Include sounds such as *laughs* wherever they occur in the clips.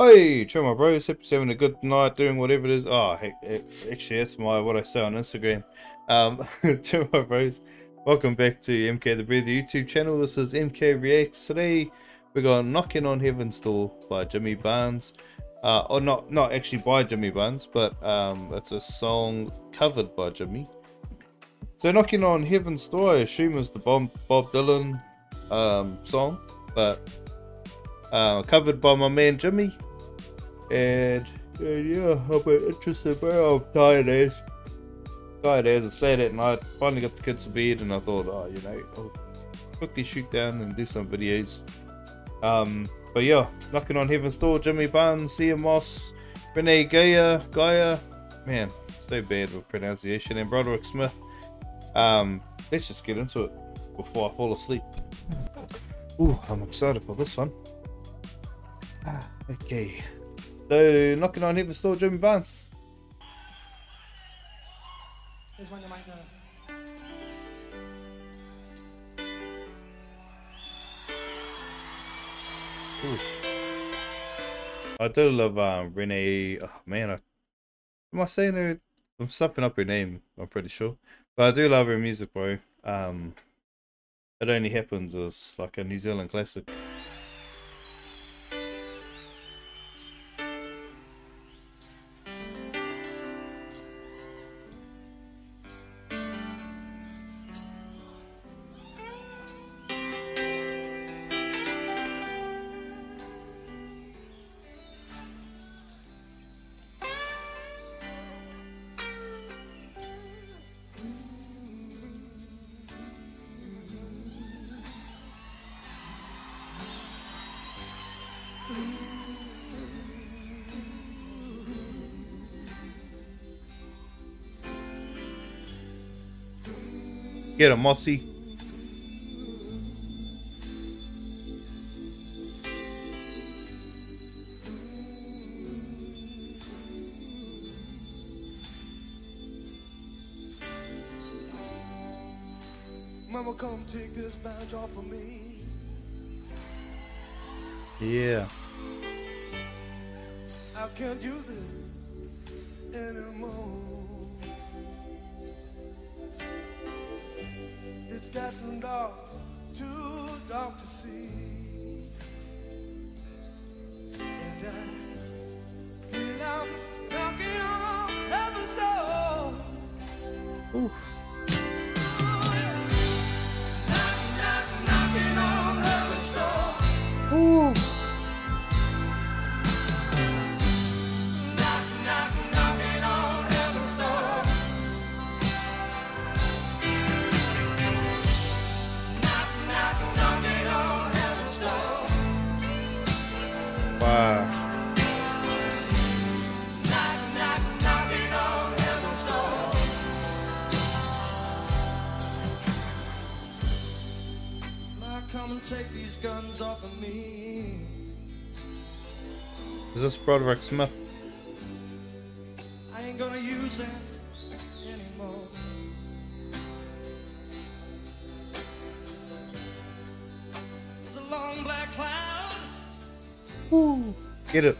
Hey, chill my bros. Hope you're having a good night, doing whatever it is. Oh, heck, actually, that's my what I say on Instagram. Um, *laughs* chill my bros. Welcome back to MK Tha Breetha YouTube channel. This is MK Reacts. Today we got Knocking on Heaven's Door by Jimmy Barnes. Uh, or not, not actually by Jimmy Barnes, but um, it's a song covered by Jimmy. So Knocking on Heaven's Door, I assume is the Bob, Bob Dylan um, song, but uh, covered by my man Jimmy. And, and yeah, I've been interested, bro. I'm tired as. Tired as. It's late at night. Finally got the kids to bed, and I thought, oh, you know, I'll quickly shoot down and do some videos. Um, but yeah, knocking on Heaven's Door, Jimmy Barnes, Ian Moss, Renee Gaia, Gaia, man, so bad with pronunciation, and Broderick Smith. Um, let's just get into it before I fall asleep. Ooh, I'm excited for this one. Ah, okay. So, knocking on Heaven's Door, Jimmy Barnes. Here's one you might know. Ooh. I do love um, Renee. Oh, man, I, am I saying her? I'm stuffing up her name. I'm pretty sure, but I do love her music, bro. Um, it only happens as like a New Zealand classic. Get him, Mossy. Mama, come take this badge off of me. Yeah. I can't use it anymore. It's gotten dark, too dark to see. And take these guns off of me. Is this Broderick Smith? Ooh. Get it.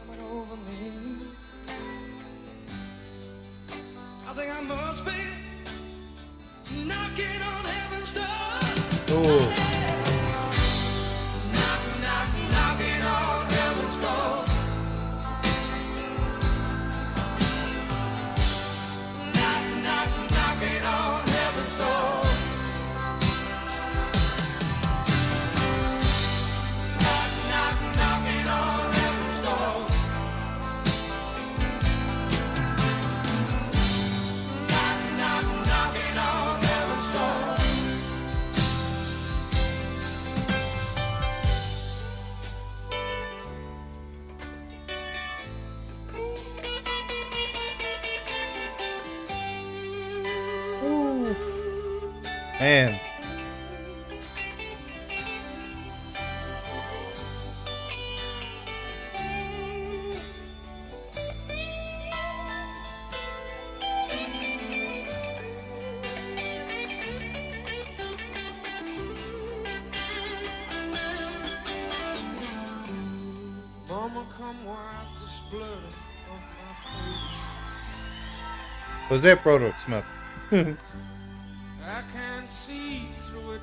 Was that Brother Smith? *laughs* I can't see through it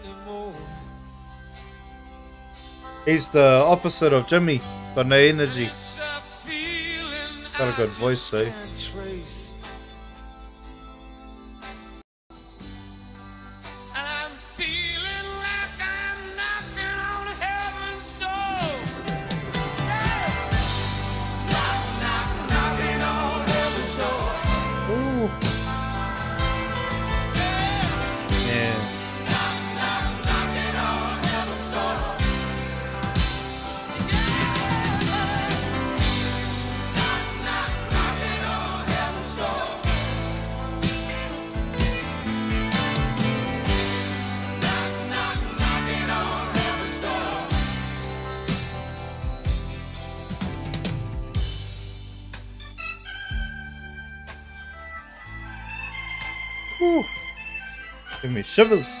anymore. He's the opposite of Jimmy, but no energy. Got a good voice, though. Whew. Give me shivers.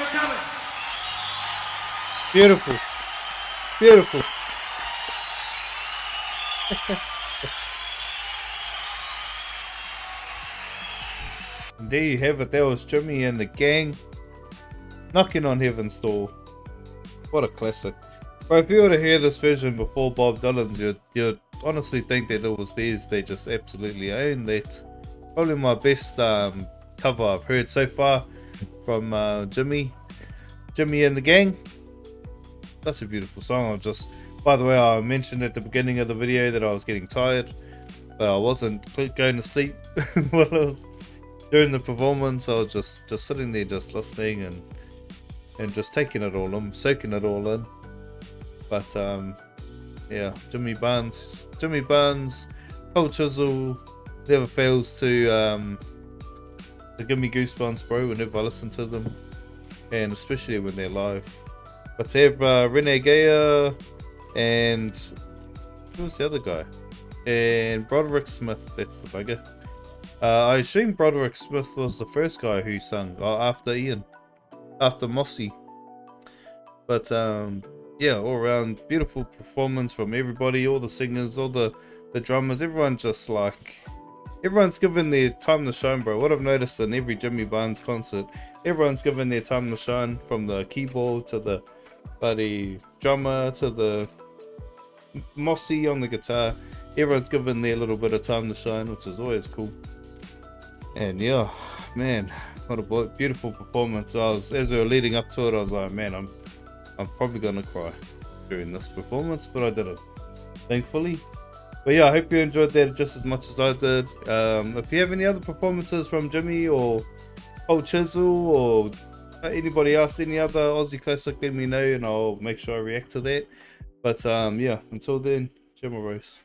for coming. Beautiful. Beautiful. there you have it. That was Jimmy and the gang knocking on heaven's door. What a classic. But if you were to hear this version before Bob Dylan's, you'd, you'd honestly think that it was theirs. They just absolutely owned that. Probably my best um, cover I've heard so far from uh, Jimmy, Jimmy and the Gang. That's a beautiful song. I just, by the way, I mentioned at the beginning of the video that I was getting tired, but I wasn't going to sleep *laughs* while I was doing the performance. I was just just sitting there, just listening and and just taking it all in, soaking it all in. But um, yeah, Jimmy Barnes, Jimmy Barnes, Cold Chisel never fails to um, to give me goosebumps, bro. Whenever I listen to them, and especially when they're live. But to have uh, Rene Gaia and who was the other guy? And Broderick Smith. That's the bugger. Uh, I assume Broderick Smith was the first guy who sung uh, after Ian, after Mossy. But um, yeah, all around beautiful performance from everybody, all the singers, all the the drummers, everyone just like everyone's given their time to shine, bro. What I've noticed in every Jimmy Barnes concert, everyone's given their time to shine from the keyboard to the buddy drummer to the mossy on the guitar. Everyone's given their little bit of time to shine, which is always cool. And yeah, man, what a beautiful performance. I was as we were leading up to it, I was like, man, I'm I'm probably gonna cry during this performance, but I didn't, thankfully. But yeah, I hope you enjoyed that just as much as I did. Um, if you have any other performances from Jimmy or Cold Chisel or anybody else, any other Aussie classic, let me know and I'll make sure I react to that. But um, yeah, until then, Gemma Rose.